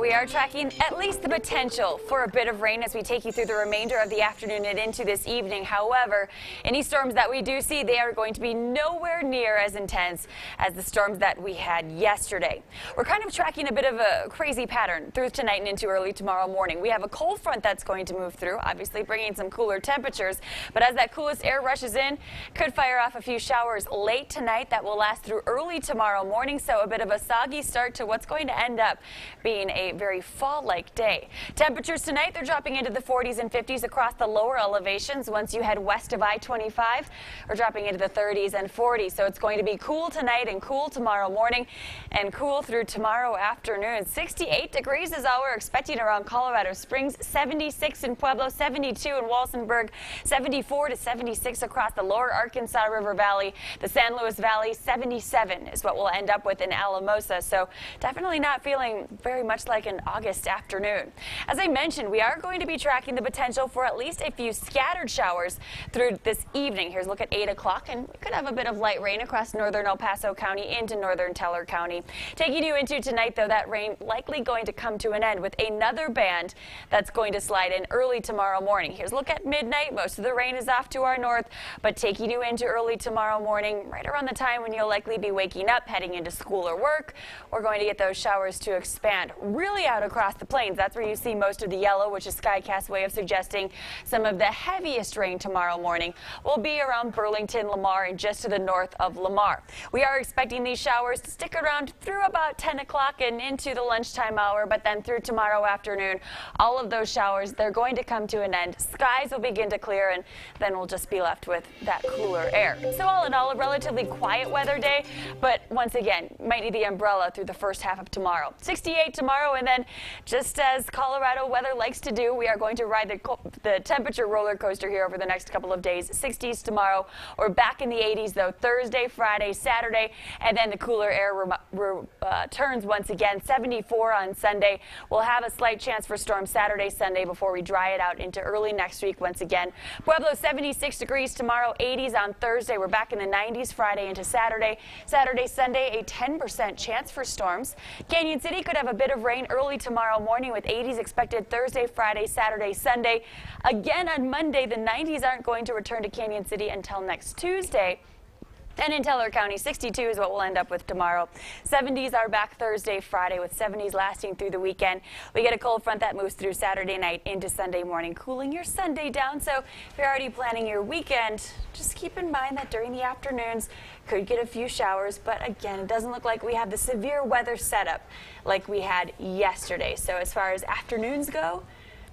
We are tracking at least the potential for a bit of rain as we take you through the remainder of the afternoon and into this evening. However, any storms that we do see, they are going to be nowhere near as intense as the storms that we had yesterday. We're kind of tracking a bit of a crazy pattern through tonight and into early tomorrow morning. We have a cold front that's going to move through, obviously bringing some cooler temperatures. But as that coolest air rushes in, could fire off a few showers late tonight that will last through early tomorrow morning. So a bit of a soggy start to what's going to end up being a very fall-like day. Temperatures tonight, they're dropping into the 40s and 50s across the lower elevations. Once you head west of I-25, we're dropping into the 30s and 40s. So it's going to be cool tonight and cool tomorrow morning and cool through tomorrow afternoon. 68 degrees is all we're expecting around Colorado Springs, 76 in Pueblo, 72 in Walsenburg, 74 to 76 across the lower Arkansas River Valley. The San Luis Valley, 77 is what we'll end up with in Alamosa. So definitely not feeling very much like an August afternoon. As I mentioned, we are going to be tracking the potential for at least a few scattered showers through this evening. Here's a look at 8 o'clock, and we could have a bit of light rain across northern El Paso County into northern Teller County. Taking you into tonight, though, that rain likely going to come to an end with another band that's going to slide in early tomorrow morning. Here's a look at midnight. Most of the rain is off to our north, but taking you into early tomorrow morning, right around the time when you'll likely be waking up, heading into school or work. We're going to get those showers to expand really out across the plains. That's where you see most of the yellow, which is SkyCast's way of suggesting some of the heaviest rain tomorrow morning will be around Burlington, Lamar, and just to the north of Lamar. We are expecting these showers to stick around through about 10 o'clock and into the lunchtime hour, but then through tomorrow afternoon, all of those showers, they're going to come to an end. Skies will begin to clear, and then we'll just be left with that cooler air. So all in all, a relatively quiet weather day, but once again, might need the umbrella through the first half of tomorrow. 68 tomorrow, and then just as Colorado weather likes to do, we are going to ride the, the temperature roller coaster here over the next couple of days. 60s tomorrow. We're back in the 80s though Thursday, Friday, Saturday, and then the cooler air returns uh, once again. 74 on Sunday. We'll have a slight chance for storms Saturday, Sunday before we dry it out into early next week once again. Pueblo 76 degrees tomorrow, 80s on Thursday. We're back in the 90s Friday into Saturday. Saturday, Sunday, a 10% chance for storms. Cañon City could have a bit of rain early tomorrow morning with 80s expected Thursday, Friday, Saturday, Sunday. Again on Monday, the 90s aren't going to return to Cañon City until next Tuesday. And in Teller County, 62 is what we'll end up with tomorrow. 70s are back Thursday, Friday, with 70s lasting through the weekend. We get a cold front that moves through Saturday night into Sunday morning, cooling your Sunday down. So if you're already planning your weekend, just keep in mind that during the afternoons, could get a few showers. But again, it doesn't look like we have the severe weather setup like we had yesterday. So as far as afternoons go,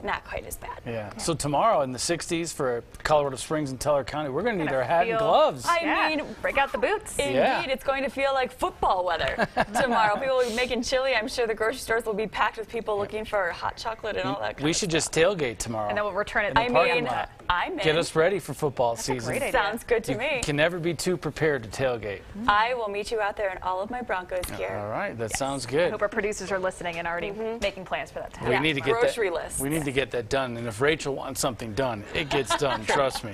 not quite as bad. Yeah. yeah. So tomorrow in the 60s for Colorado Springs and Teller County, we're going to need our hat and gloves. I yeah. mean, break out the boots. Indeed, yeah. it's going to feel like football weather tomorrow. people will be making chili. I'm sure the grocery stores will be packed with people looking for hot chocolate and all that. we should just tailgate tomorrow. And then we'll return it. I mean, I'm in. Get us ready for football That's season. Sounds good to you me. Can never be too prepared to tailgate. I will meet you out there in all of my Broncos gear. All right, that yes. sounds good. I hope our producers are listening and already mm -hmm. making plans for that. Time. We need to get grocery that, list. We need to get that done. And if Rachael wants something done, it gets done. trust me.